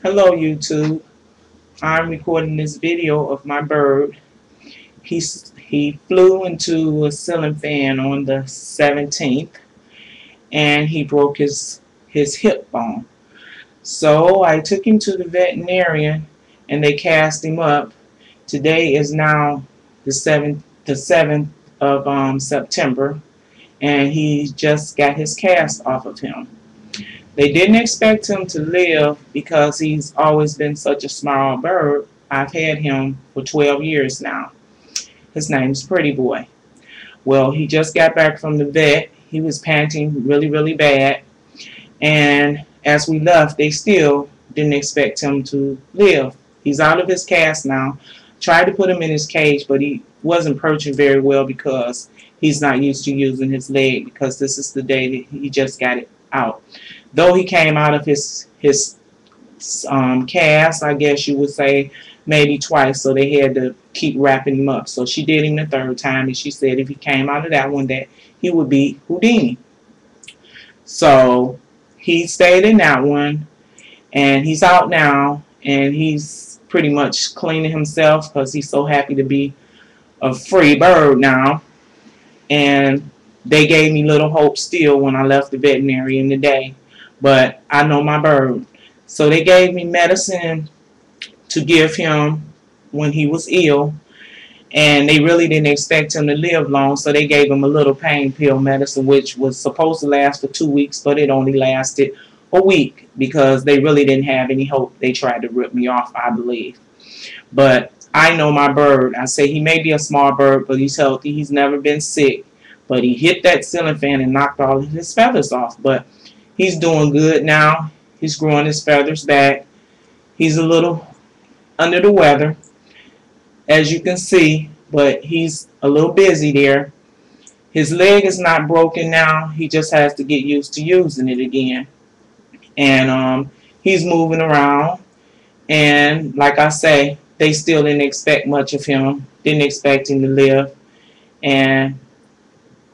Hello YouTube. I'm recording this video of my bird. He's, he flew into a ceiling fan on the 17th and he broke his, his hip bone. So I took him to the veterinarian and they cast him up. Today is now the 7th, the 7th of um, September and he just got his cast off of him. They didn't expect him to live because he's always been such a small bird. I've had him for 12 years now. His name's Pretty Boy. Well, he just got back from the vet. He was panting really, really bad. And as we left, they still didn't expect him to live. He's out of his cast now. Tried to put him in his cage, but he wasn't perching very well because he's not used to using his leg because this is the day that he just got it out though he came out of his his um, cast, I guess you would say, maybe twice, so they had to keep wrapping him up. So she did him the third time, and she said if he came out of that one, that he would be Houdini. So he stayed in that one, and he's out now, and he's pretty much cleaning himself because he's so happy to be a free bird now. And they gave me little hope still when I left the veterinary in the day. But I know my bird. So they gave me medicine to give him when he was ill. And they really didn't expect him to live long so they gave him a little pain pill medicine which was supposed to last for two weeks but it only lasted a week because they really didn't have any hope. They tried to rip me off I believe. But I know my bird I say he may be a small bird but he's healthy. He's never been sick but he hit that ceiling fan and knocked all of his feathers off but He's doing good now. He's growing his feathers back. He's a little under the weather, as you can see, but he's a little busy there. His leg is not broken now. He just has to get used to using it again. And um, he's moving around. And like I say, they still didn't expect much of him. Didn't expect him to live. And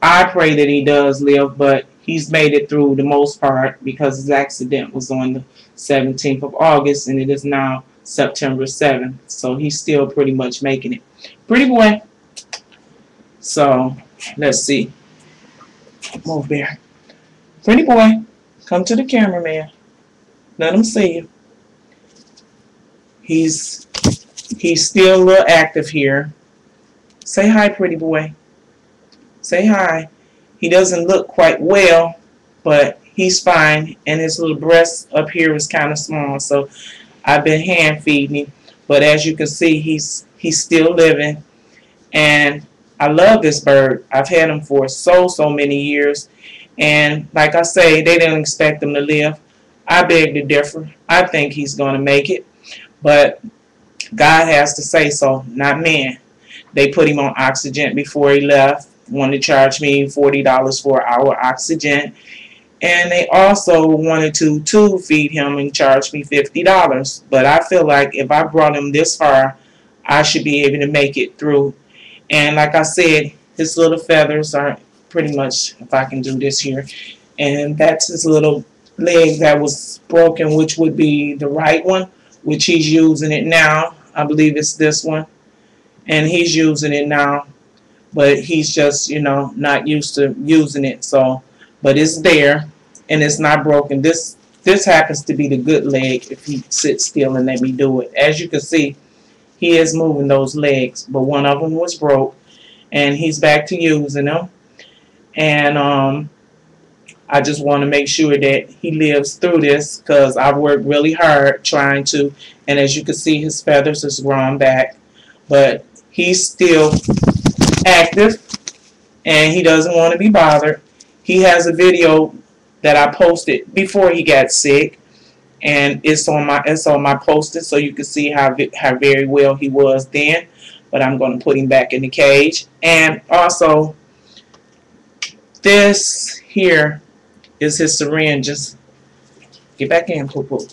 I pray that he does live, but he's made it through the most part because his accident was on the 17th of August and it is now September 7th. So he's still pretty much making it. Pretty boy. So let's see. Move there. Pretty boy. Come to the cameraman. Let him see you. He's he's still a little active here. Say hi, pretty boy. Say hi. He doesn't look quite well, but he's fine. And his little breast up here is kind of small. So I've been hand feeding him. But as you can see, he's he's still living. And I love this bird. I've had him for so, so many years. And like I say, they didn't expect him to live. I beg to differ. I think he's going to make it. But God has to say so, not man. They put him on oxygen before he left wanted to charge me $40 for our oxygen. And they also wanted to tube feed him and charge me $50. But I feel like if I brought him this far, I should be able to make it through. And like I said, his little feathers are pretty much, if I can do this here, and that's his little leg that was broken, which would be the right one, which he's using it now. I believe it's this one. And he's using it now but he's just you know not used to using it so but it's there and it's not broken. This this happens to be the good leg if he sits still and let me do it. As you can see he is moving those legs but one of them was broke and he's back to using them and um I just want to make sure that he lives through this because I've worked really hard trying to and as you can see his feathers is grown back but he's still active and he doesn't want to be bothered. He has a video that I posted before he got sick and it's on my it's on my poster so you can see how how very well he was then but I'm going to put him back in the cage. And also this here is his syringe. Just get back in poo poo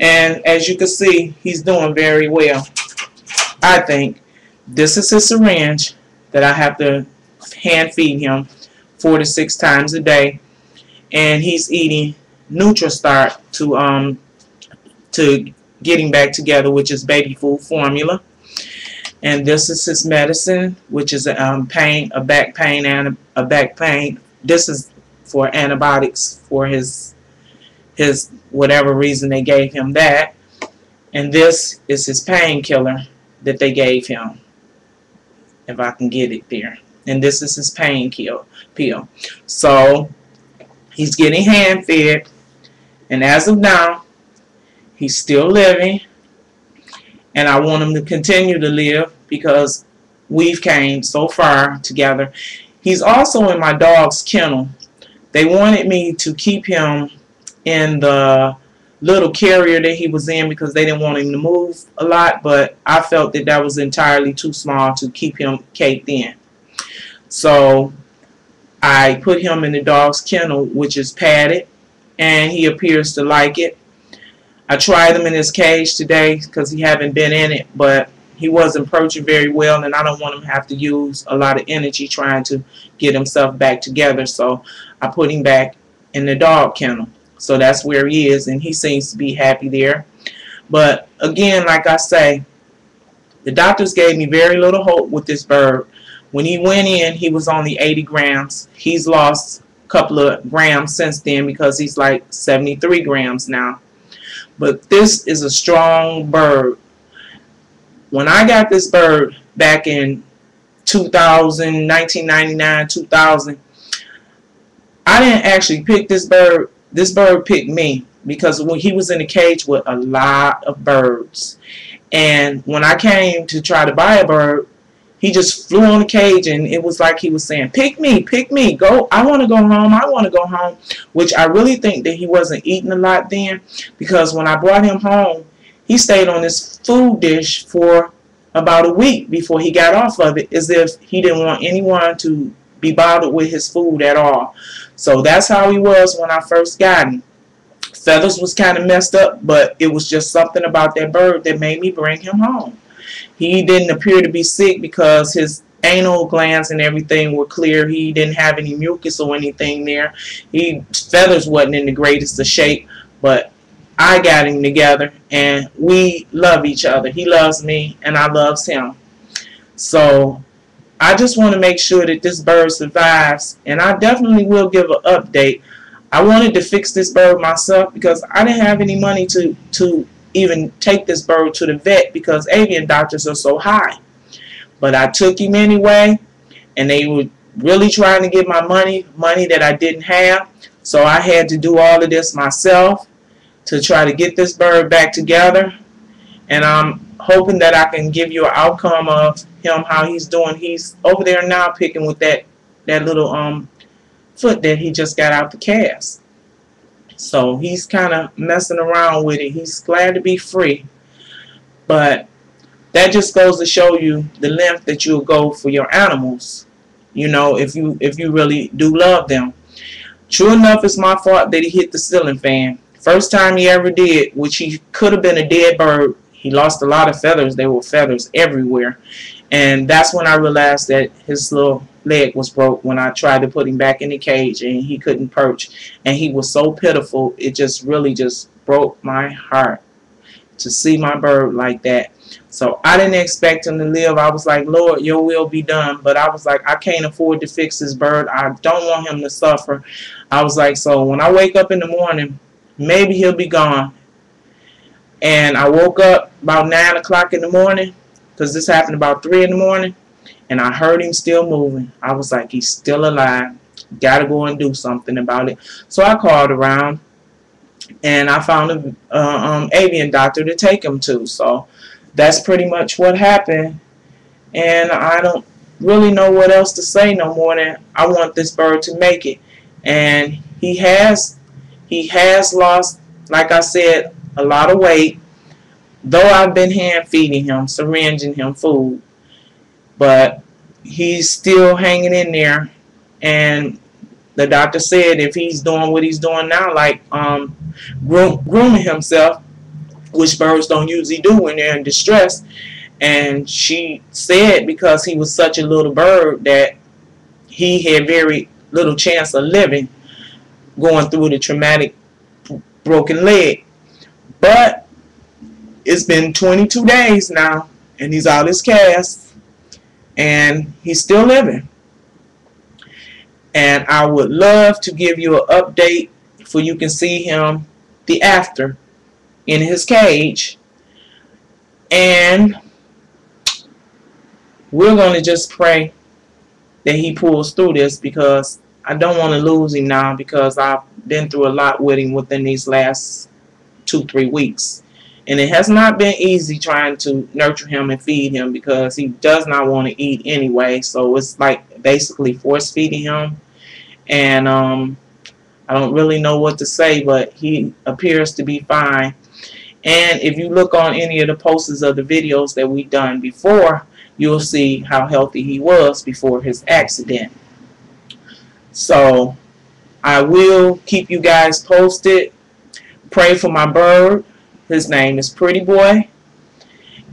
and as you can see he's doing very well I think this is his syringe that I have to hand feed him four to six times a day. And he's eating NutriStart to um to getting back together, which is baby food formula. And this is his medicine, which is a um, pain, a back pain, and a back pain. This is for antibiotics for his his whatever reason they gave him that. And this is his painkiller that they gave him. If I can get it there. And this is his pain kill pill. So he's getting hand fed. And as of now, he's still living. And I want him to continue to live because we've came so far together. He's also in my dog's kennel. They wanted me to keep him in the little carrier that he was in because they didn't want him to move a lot, but I felt that that was entirely too small to keep him caked in. So I put him in the dog's kennel, which is padded, and he appears to like it. I tried him in his cage today because he haven't been in it, but he wasn't approaching very well, and I don't want him to have to use a lot of energy trying to get himself back together. So I put him back in the dog kennel. So that's where he is, and he seems to be happy there. But again, like I say, the doctors gave me very little hope with this bird. When he went in, he was only 80 grams. He's lost a couple of grams since then because he's like 73 grams now. But this is a strong bird. When I got this bird back in 2000, 1999, 2000, I didn't actually pick this bird this bird picked me because when he was in a cage with a lot of birds. And when I came to try to buy a bird, he just flew on the cage and it was like he was saying, pick me, pick me, go, I want to go home, I want to go home, which I really think that he wasn't eating a lot then because when I brought him home, he stayed on this food dish for about a week before he got off of it as if he didn't want anyone to be bothered with his food at all. So that's how he was when I first got him. Feathers was kind of messed up, but it was just something about that bird that made me bring him home. He didn't appear to be sick because his anal glands and everything were clear. He didn't have any mucus or anything there. He feathers wasn't in the greatest of shape, but I got him together and we love each other. He loves me and I loves him. So I just want to make sure that this bird survives and I definitely will give an update. I wanted to fix this bird myself because I didn't have any money to, to even take this bird to the vet because avian doctors are so high. But I took him anyway and they were really trying to get my money, money that I didn't have. So I had to do all of this myself to try to get this bird back together. And I'm hoping that I can give you an outcome of him how he's doing. He's over there now picking with that that little um foot that he just got out the cast. So he's kind of messing around with it. He's glad to be free. But that just goes to show you the length that you'll go for your animals. You know, if you if you really do love them. True enough, it's my fault that he hit the ceiling fan. First time he ever did, which he could have been a dead bird. He lost a lot of feathers. There were feathers everywhere. And that's when I realized that his little leg was broke when I tried to put him back in the cage and he couldn't perch. And he was so pitiful, it just really just broke my heart to see my bird like that. So I didn't expect him to live. I was like, Lord, your will be done. But I was like, I can't afford to fix this bird. I don't want him to suffer. I was like, so when I wake up in the morning, maybe he'll be gone. And I woke up about 9 o'clock in the morning because this happened about 3 in the morning and I heard him still moving. I was like, he's still alive. Got to go and do something about it. So I called around and I found an uh, um, avian doctor to take him to. So that's pretty much what happened. And I don't really know what else to say no more than I want this bird to make it. And he has, he has lost, like I said, a lot of weight though I've been hand feeding him, syringing him food, but he's still hanging in there. And the doctor said if he's doing what he's doing now, like um, groom, grooming himself, which birds don't usually do when they're in distress, and she said because he was such a little bird that he had very little chance of living going through the traumatic broken leg. But it's been 22 days now, and he's out his cast, and he's still living. And I would love to give you an update for you can see him the after in his cage. And we're going to just pray that he pulls through this because I don't want to lose him now because I've been through a lot with him within these last two, three weeks. And it has not been easy trying to nurture him and feed him because he does not want to eat anyway. So it's like basically force feeding him. And um, I don't really know what to say, but he appears to be fine. And if you look on any of the posts of the videos that we've done before, you'll see how healthy he was before his accident. So I will keep you guys posted. Pray for my bird. His name is Pretty Boy.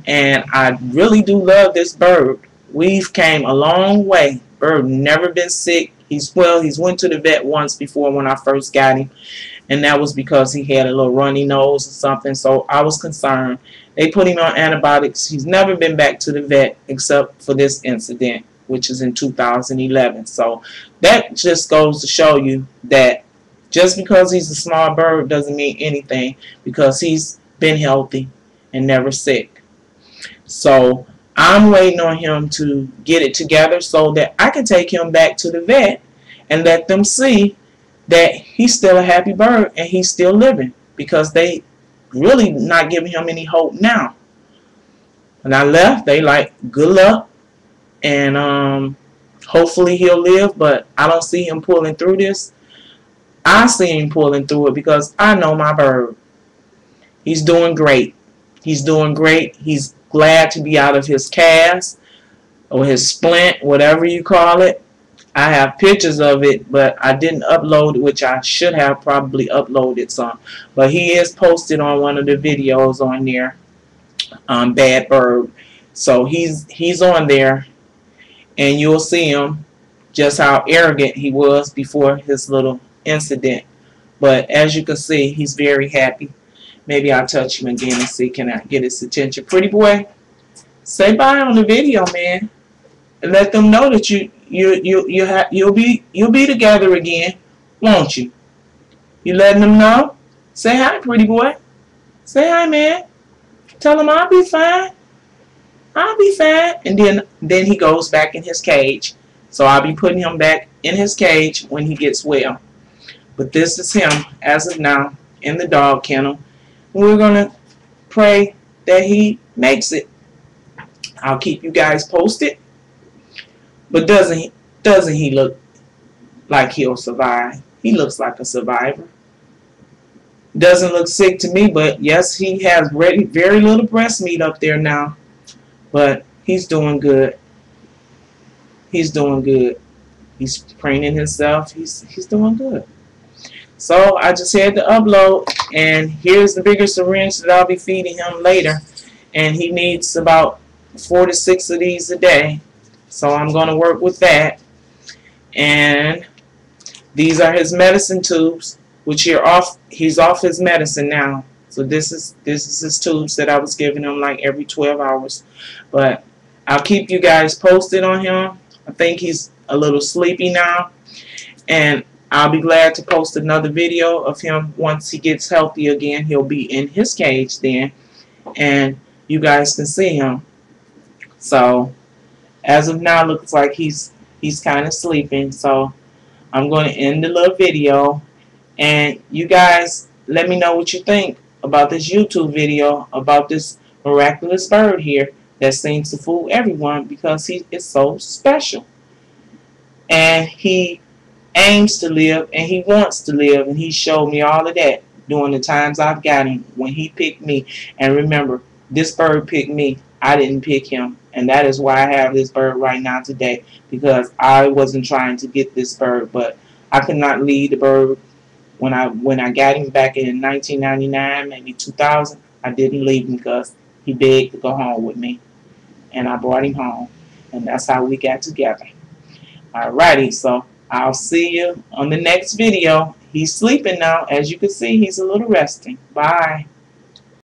And I really do love this bird. We've came a long way. Bird never been sick. He's well, he's went to the vet once before when I first got him. And that was because he had a little runny nose or something. So I was concerned. They put him on antibiotics. He's never been back to the vet except for this incident, which is in 2011. So that just goes to show you that just because he's a small bird doesn't mean anything because he's been healthy and never sick. So I'm waiting on him to get it together so that I can take him back to the vet and let them see that he's still a happy bird and he's still living because they really not giving him any hope now. When I left, they like, good luck. And um, hopefully he'll live, but I don't see him pulling through this. I see him pulling through it because I know my bird. He's doing great. He's doing great. He's glad to be out of his cast or his splint, whatever you call it. I have pictures of it, but I didn't upload, which I should have probably uploaded some. But he is posted on one of the videos on there, um, Bad Bird. So he's he's on there, and you'll see him just how arrogant he was before his little incident. But as you can see, he's very happy. Maybe I'll touch him again and see can I get his attention. Pretty boy, say bye on the video, man. And let them know that you you you you have you'll be you'll be together again, won't you? You letting them know? Say hi, pretty boy. Say hi, man. Tell him I'll be fine. I'll be fine. And then then he goes back in his cage. So I'll be putting him back in his cage when he gets well. But this is him as of now in the dog kennel. We're going to pray that he makes it. I'll keep you guys posted. But doesn't he, doesn't he look like he'll survive? He looks like a survivor. Doesn't look sick to me, but yes, he has very, very little breast meat up there now. But he's doing good. He's doing good. He's preening himself. He's he's doing good. So I just had to upload and here's the bigger syringe that I'll be feeding him later. And he needs about four to six of these a day. So I'm going to work with that. And these are his medicine tubes, which he off he's off his medicine now. So this is this is his tubes that I was giving him like every 12 hours. But I'll keep you guys posted on him. I think he's a little sleepy now. And I'll be glad to post another video of him once he gets healthy again. He'll be in his cage then. And you guys can see him. So, as of now, looks like he's he's kind of sleeping. So, I'm going to end the little video. And you guys, let me know what you think about this YouTube video about this miraculous bird here that seems to fool everyone because he is so special. And he aims to live and he wants to live and he showed me all of that during the times I've got him when he picked me. And remember this bird picked me. I didn't pick him. And that is why I have this bird right now today because I wasn't trying to get this bird but I could not leave the bird. When I when I got him back in 1999 maybe 2000 I didn't leave him because he begged to go home with me. And I brought him home and that's how we got together. Alrighty so I'll see you on the next video. He's sleeping now. As you can see, he's a little resting. Bye.